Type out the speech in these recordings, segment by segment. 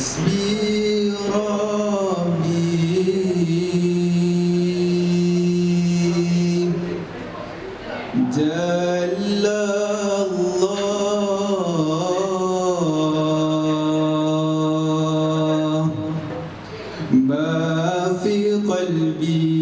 حسبي ربي. جل الله قلبي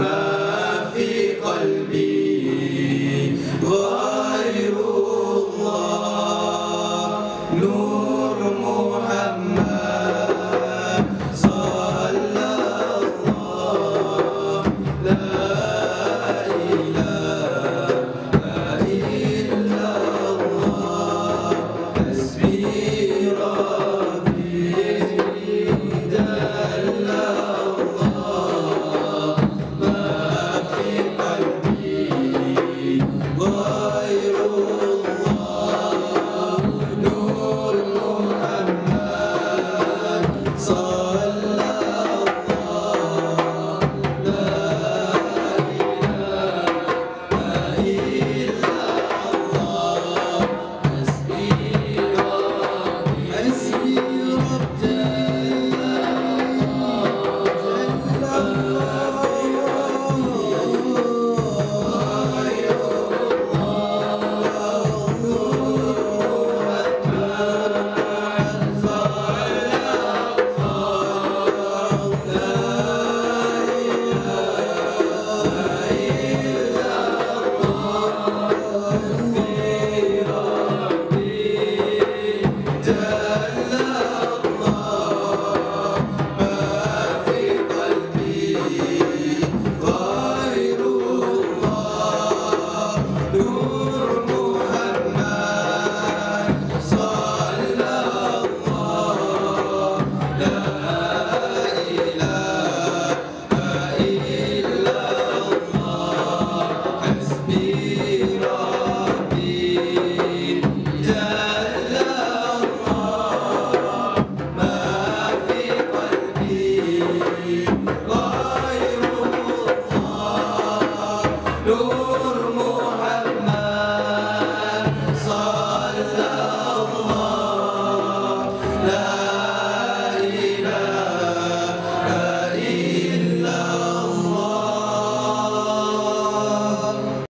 ما في قلبي غير الله. نور